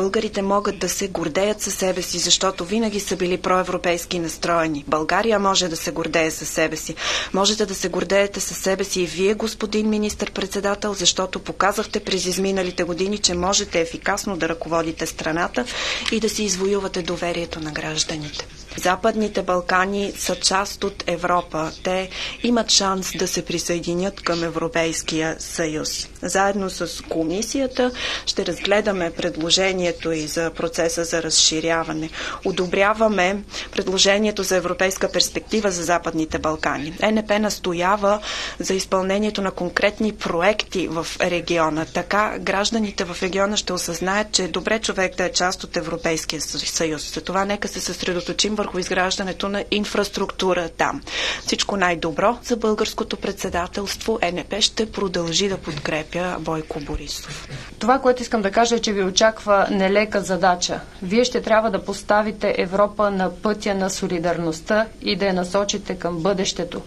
Българите могат да се гордеят със себе си, защото винаги са били проевропейски настроени. България може да се гордее със себе си. Можете да се гордеете със себе си и вие, господин министр-председател, защото показахте през изминалите години, че можете ефикасно да ръководите страната и да си извоювате доверието на гражданите. Западните Балкани са част от Европа. Те имат шанс да се присъединят към Европейския съюз. Заедно с комисията ще разгледаме предложението и за процеса за разширяване. Одобряваме предложението за европейска перспектива за Западните Балкани. ЕНП настоява за изпълнението на конкретни проекти в региона. Така гражданите в региона ще осъзнаят, че е добре човек да е част от Европейския съюз. Затова нека се съсредоточим върху изграждането на инфраструктура там. Всичко най-добро за българското председателство ЕНП ще продължи да подкрепя Бойко Борисов. Това, което искам да кажа е, че ви очаква нелека задача. Вие ще трябва да поставите Европа на пътя на солидарността и да я насочите към бъдещето.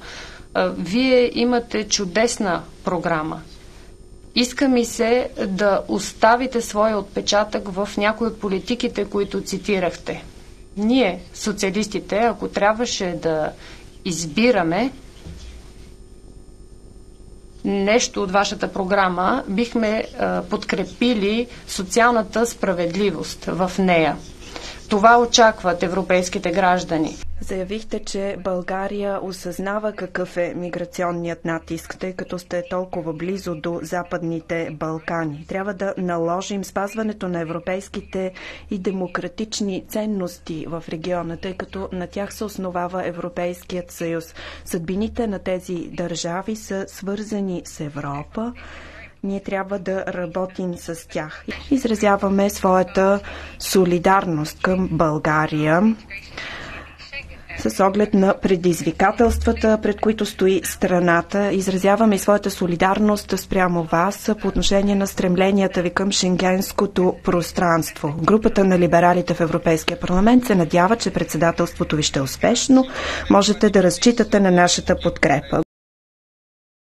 Вие имате чудесна програма. Иска ми се да оставите своя отпечатък в някои от политиките, които цитирахте. Ние, социалистите, ако трябваше да избираме нещо от вашата програма, бихме подкрепили социалната справедливост в нея. Това очакват европейските граждани. Заявихте, че България осъзнава какъв е миграционният натиск, тъй като сте толкова близо до Западните Балкани. Трябва да наложим спазването на европейските и демократични ценности в региона, тъй като на тях се основава Европейският съюз. Съдбините на тези държави са свързани с Европа ние трябва да работим с тях. Изразяваме своята солидарност към България с оглед на предизвикателствата, пред които стои страната. Изразяваме и своята солидарност спрямо вас по отношение на стремленията ви към шенгенското пространство. Групата на либералите в Европейския парламент се надява, че председателството ви ще е успешно. Можете да разчитате на нашата подкрепа.